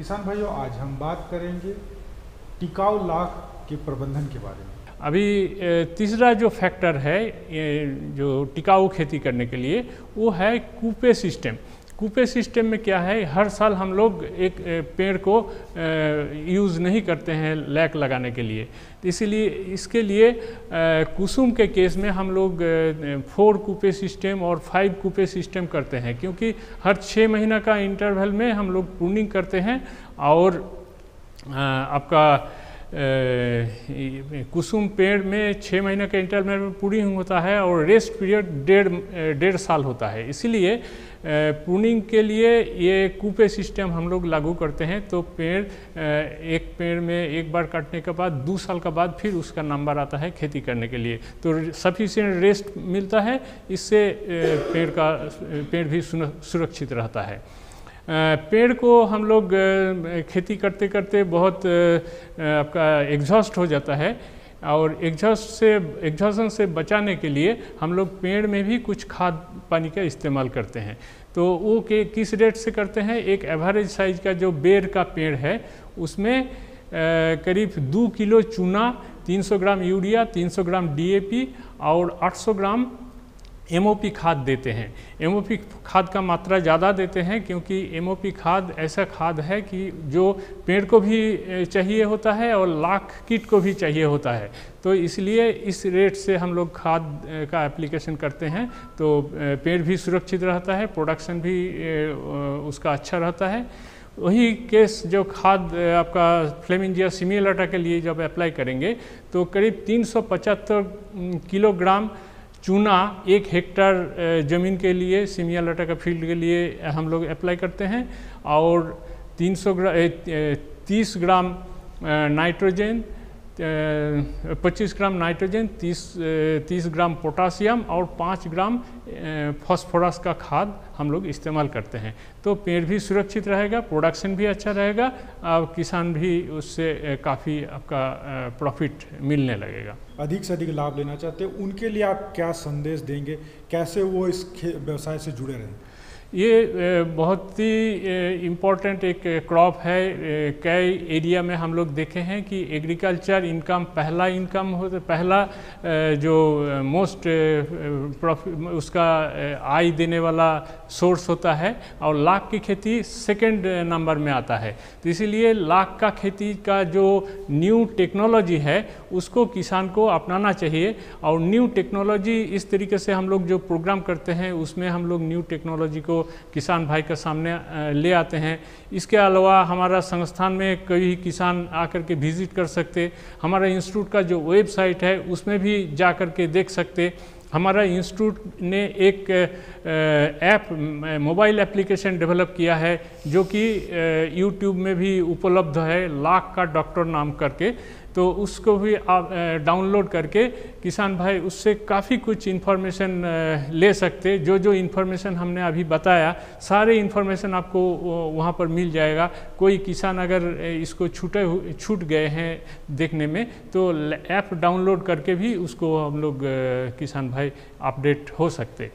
किसान भाइयों, आज हम बात करेंगे टिकाऊ लाख के प्रबंधन के बारे में। अभी तीसरा जो फैक्टर है जो टिकाऊ खेती करने के लिए, वो है कूपे सिस्टम कूपे सिस्टम में क्या है? हर साल हम लोग एक पेड़ को यूज़ नहीं करते हैं लैक लगाने के लिए। इसीलिए, इसके लिए कुसुम के केस में हम लोग फोर कूपे सिस्टम और फाइव कूपे सिस्टम करते हैं, क्योंकि हर छः महीना का इंटरवल में हम लोग प्रूनिंग करते हैं और आपका कुसुम पेड़ में छः महीने के इंटरवल में पूरी होता है और रेस्ट पीरियड डेढ़ डेढ़ साल होता है। इसीलिए प्रूनिंग के लिए ये कूपे सिस्टम हम लोग लागू करते हैं। तो पेड़ एक पेड़ में एक बार काटने के बाद, दो साल का बाद फिर उसका नंबर आता है खेती करने के लिए। तो सफिशियंट रेस्ट मिलता है। इससे पेड़ का पेड़ भी सुरक्षित रहता है। पेड़ को हम लोग खेती करते करते बहुत आपका एग्जॉस्ट हो जाता है। और एग्जॉस्ट से एग्जॉशन से बचाने के लिए हम लोग पेड़ में भी कुछ खाद पानी का इस्तेमाल करते हैं। तो वो के, किस रेट से करते हैं? एक एवरेज साइज़ का जो बेर का पेड़ है, उसमें करीब दो किलो चूना 300 ग्राम यूरिया 300 ग्राम डीएपी और 800 ग्राम एमओपी खाद देते हैं। एमओपी खाद का मात्रा ज़्यादा देते हैं क्योंकि एमओपी खाद ऐसा खाद है कि जो पेड़ को भी चाहिए होता है और लाख कीट को भी चाहिए होता है। तो इसलिए इस रेट से हम लोग खाद का एप्लीकेशन करते हैं। तो पेड़ भी सुरक्षित रहता है प्रोडक्शन भी उसका अच्छा रहता है। वही केस जो खाद आपका फ्लेमिंजिया सिमिलटा के लिए जब अप्लाई करेंगे तो करीब 375 किलोग्राम चूना एक हेक्टर ज़मीन के लिए, सीमिया लटा का फ़ील्ड के लिए हम लोग अप्लाई करते हैं और 300 ग्राम तीस gram nitrogen 25 gram nitrogen 30 30 gram potassium और 5 ग्राम फॉस्फोरस का खाद हम लोग इस्तेमाल करते हैं। तो पेड़ भी सुरक्षित रहेगा, प्रोडक्शन भी अच्छा रहेगा, और किसान भी उससे काफ़ी आपका प्रॉफिट मिलने लगेगा। अधिक से अधिक लाभ लेना चाहते हैं, उनके लिए आप क्या संदेश देंगे? कैसे वो इस व्यवसाय से जुड़े रहें? ये बहुत ही इम्पोर्टेंट एक क्रॉप है कई एरिया में हम लोग देखे हैं कि एग्रीकल्चर इनकम पहला इनकम हो पहला जो मोस्ट उसका आय देने वाला सोर्स होता है, और लाख की खेती सेकंड नंबर में आता है। तो इसीलिए लाख का खेती का जो न्यू टेक्नोलॉजी है, उसको किसान को अपनाना चाहिए, और न्यू टेक्नोलॉजी इस तरीके से हम लोग जो प्रोग्राम करते हैं, उसमें हम लोग न्यू टेक्नोलॉजी किसान भाई के सामने ले आते हैं। इसके अलावा हमारा संस्थान में कई किसान आकर के विज़िट कर सकते। हमारा इंस्टीट्यूट का जो वेबसाइट है, उसमें भी जा कर के देख सकते। हमारा इंस्टीट्यूट ने एक ऐप मोबाइल एप्लीकेशन डेवलप किया है, जो कि यूट्यूब में भी उपलब्ध है, लाख का डॉक्टर नाम करके। तो उसको भी आप डाउनलोड करके किसान भाई उससे काफ़ी कुछ इन्फॉर्मेशन ले सकते। जो जो इन्फॉर्मेशन हमने अभी बताया, सारे इन्फॉर्मेशन आपको वहाँ पर मिल जाएगा। कोई किसान अगर इसको छूटे छूट गए हैं देखने में तो ऐप डाउनलोड करके भी उसको हम लोग किसान भाई अपडेट हो सकते।